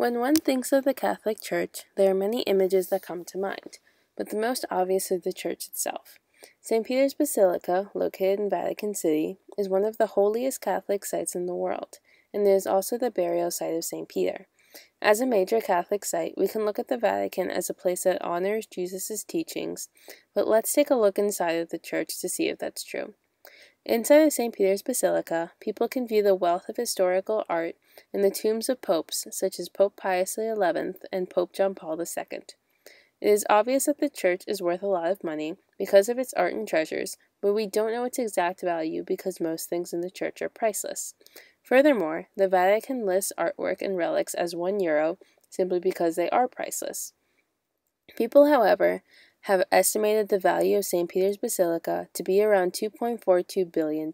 When one thinks of the Catholic Church, there are many images that come to mind, but the most obvious is the church itself. St. Peter's Basilica, located in Vatican City, is one of the holiest Catholic sites in the world, and it is also the burial site of St. Peter. As a major Catholic site, we can look at the Vatican as a place that honors Jesus' teachings, but let's take a look inside of the church to see if that's true. Inside of St. Peter's Basilica, people can view the wealth of historical art in the tombs of popes such as Pope Pius XI and Pope John Paul II. It is obvious that the church is worth a lot of money because of its art and treasures, but we don't know its exact value because most things in the church are priceless. Furthermore, the Vatican lists artwork and relics as 1 euro simply because they are priceless. People, however, have estimated the value of St. Peter's Basilica to be around $2.42 billion.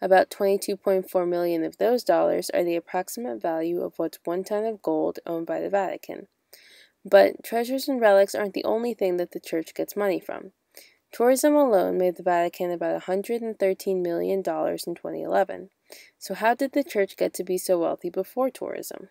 About 22.4 million of those dollars are the approximate value of what's one ton of gold owned by the Vatican. But treasures and relics aren't the only thing that the church gets money from. Tourism alone made the Vatican about $113 million in 2011. So, how did the church get to be so wealthy before tourism?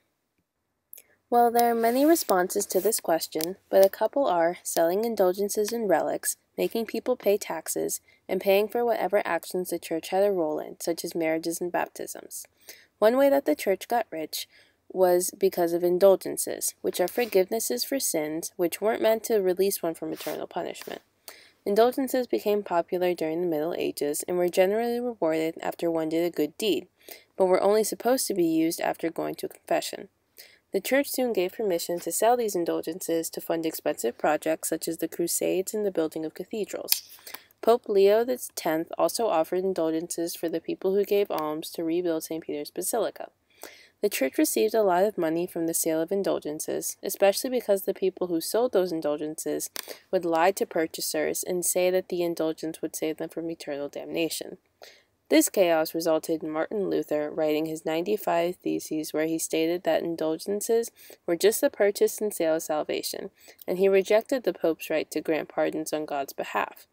Well, there are many responses to this question, but a couple are selling indulgences and relics, making people pay taxes, and paying for whatever actions the church had a role in, such as marriages and baptisms. One way that the church got rich was because of indulgences, which are forgivenesses for sins which weren't meant to release one from eternal punishment. Indulgences became popular during the Middle Ages and were generally rewarded after one did a good deed, but were only supposed to be used after going to confession. The church soon gave permission to sell these indulgences to fund expensive projects such as the Crusades and the building of cathedrals. Pope Leo X also offered indulgences for the people who gave alms to rebuild St. Peter's Basilica. The church received a lot of money from the sale of indulgences, especially because the people who sold those indulgences would lie to purchasers and say that the indulgence would save them from eternal damnation. This chaos resulted in Martin Luther writing his 95 Theses, where he stated that indulgences were just the purchase and sale of salvation, and he rejected the Pope's right to grant pardons on God's behalf.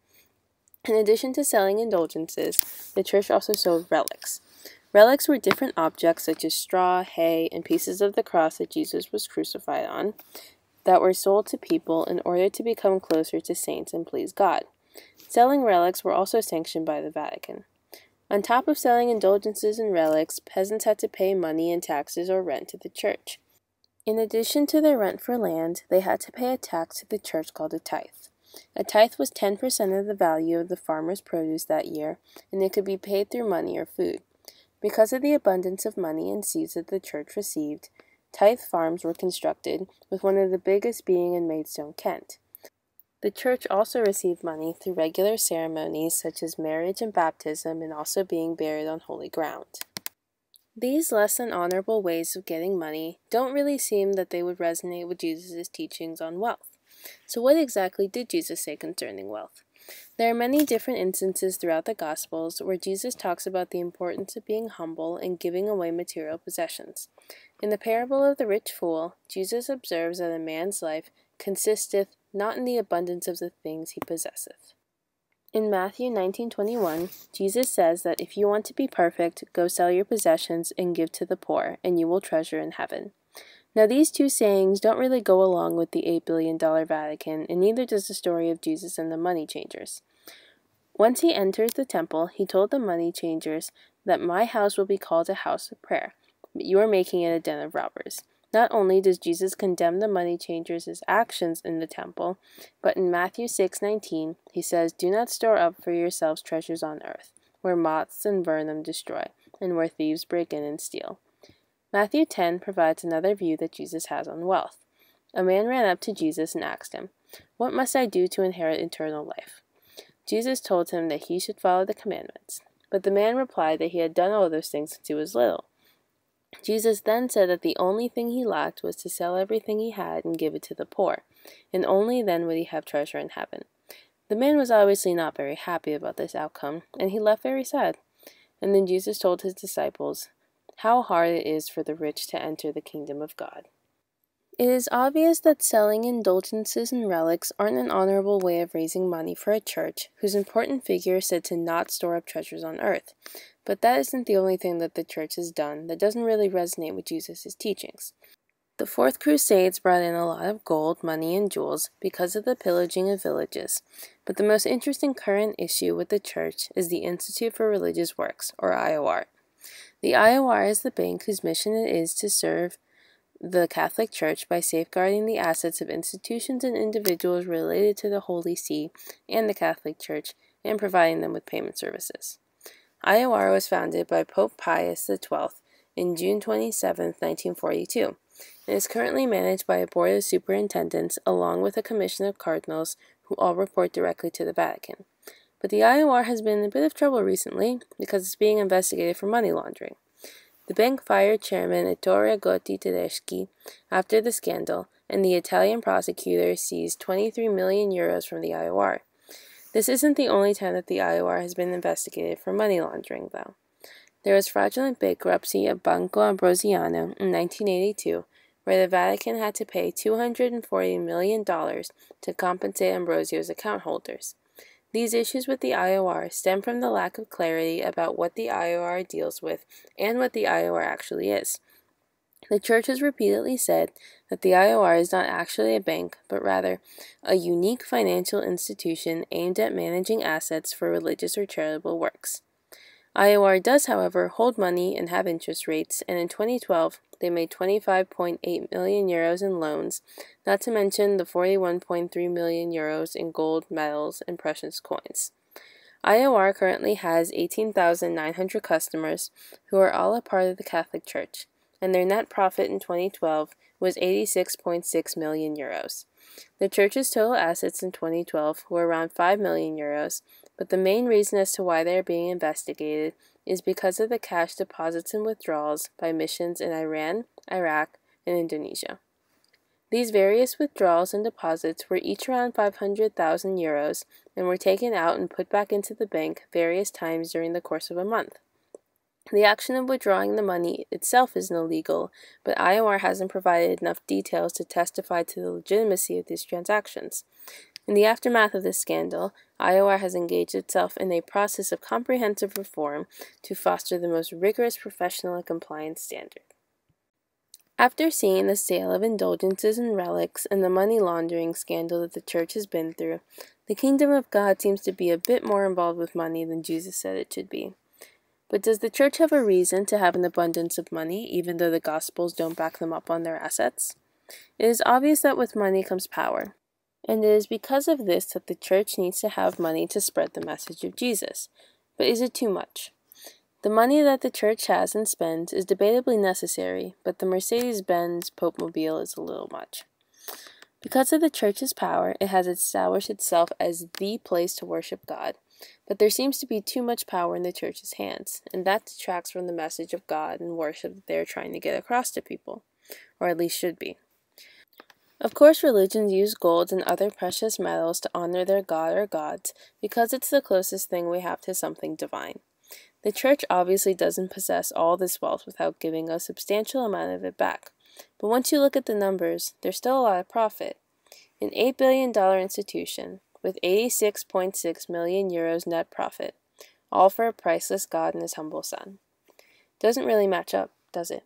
In addition to selling indulgences, the church also sold relics. Relics were different objects such as straw, hay, and pieces of the cross that Jesus was crucified on that were sold to people in order to become closer to saints and please God. Selling relics were also sanctioned by the Vatican. On top of selling indulgences and relics, peasants had to pay money and taxes or rent to the church. In addition to their rent for land, they had to pay a tax to the church called a tithe. A tithe was 10% of the value of the farmer's produce that year, and it could be paid through money or food. Because of the abundance of money and seeds that the church received, tithe farms were constructed, with one of the biggest being in Maidstone, Kent. The church also received money through regular ceremonies such as marriage and baptism and also being buried on holy ground. These less than honorable ways of getting money don't really seem that they would resonate with Jesus' teachings on wealth. So, what exactly did Jesus say concerning wealth? There are many different instances throughout the Gospels where Jesus talks about the importance of being humble and giving away material possessions. In the parable of the rich fool, Jesus observes that a man's life consisteth not in the abundance of the things he possesseth. In Matthew 19:21, Jesus says that if you want to be perfect, go sell your possessions and give to the poor, and you will treasure in heaven. Now these two sayings don't really go along with the 8 billion dollar Vatican, and neither does the story of Jesus and the money changers. Once he enters the temple, he told the money changers that my house will be called a house of prayer, you are making it a den of robbers. Not only does Jesus condemn the money changers' actions in the temple, but in Matthew 6:19 he says, "Do not store up for yourselves treasures on earth, where moths and vermin destroy, and where thieves break in and steal." Matthew 10 provides another view that Jesus has on wealth. A man ran up to Jesus and asked him, "What must I do to inherit eternal life?" Jesus told him that he should follow the commandments. But the man replied that he had done all those things since he was little. Jesus then said that the only thing he lacked was to sell everything he had and give it to the poor, and only then would he have treasure in heaven. The man was obviously not very happy about this outcome, and he left very sad. And then Jesus told his disciples how hard it is for the rich to enter the kingdom of God. It is obvious that selling indulgences and relics aren't an honorable way of raising money for a church whose important figure is said to not store up treasures on earth. But that isn't the only thing that the church has done that doesn't really resonate with Jesus' teachings. The Fourth Crusades brought in a lot of gold, money, and jewels because of the pillaging of villages, but the most interesting current issue with the Church is the Institute for Religious Works, or IOR. The IOR is the bank whose mission it is to serve the Catholic Church by safeguarding the assets of institutions and individuals related to the Holy See and the Catholic Church and providing them with payment services. IOR was founded by Pope Pius XII in June 27, 1942, and is currently managed by a board of superintendents along with a commission of cardinals who all report directly to the Vatican. But the IOR has been in a bit of trouble recently because it's being investigated for money laundering. The bank fired chairman Ettore Gotti Tedeschi after the scandal, and the Italian prosecutor seized 23 million euros from the IOR. This isn't the only time that the IOR has been investigated for money laundering, though. There was fraudulent bankruptcy of Banco Ambrosiano in 1982, where the Vatican had to pay $240 million to compensate Ambrosio's account holders. These issues with the IOR stem from the lack of clarity about what the IOR deals with and what the IOR actually is. The Church has repeatedly said that the IOR is not actually a bank, but rather a unique financial institution aimed at managing assets for religious or charitable works. IOR does, however, hold money and have interest rates, and in 2012 they made 25.8 million euros in loans, not to mention the 41.3 million euros in gold, metals, and precious coins. IOR currently has 18,900 customers who are all a part of the Catholic Church, and their net profit in 2012 was 86.6 million euros. The church's total assets in 2012 were around 5 million euros, but the main reason as to why they are being investigated is because of the cash deposits and withdrawals by missions in Iran, Iraq, and Indonesia. These various withdrawals and deposits were each around 500,000 euros and were taken out and put back into the bank various times during the course of a month. The action of withdrawing the money itself isn't illegal, but IOR hasn't provided enough details to testify to the legitimacy of these transactions. In the aftermath of this scandal, IOR has engaged itself in a process of comprehensive reform to foster the most rigorous professional and compliance standard. After seeing the sale of indulgences and relics and the money laundering scandal that the church has been through, the kingdom of God seems to be a bit more involved with money than Jesus said it should be. But does the church have a reason to have an abundance of money, even though the Gospels don't back them up on their assets? It is obvious that with money comes power. And it is because of this that the church needs to have money to spread the message of Jesus. But is it too much? The money that the church has and spends is debatably necessary, but the Mercedes Benz Pope Mobile is a little much. Because of the church's power, it has established itself as the place to worship God. But there seems to be too much power in the church's hands, and that detracts from the message of God and worship that they are trying to get across to people, or at least should be. Of course, religions use gold and other precious metals to honor their god or gods because it's the closest thing we have to something divine. The church obviously doesn't possess all this wealth without giving a substantial amount of it back. But once you look at the numbers, there's still a lot of profit. An $8 billion institution with 86.6 million euros net profit, all for a priceless God and his humble son. Doesn't really match up, does it?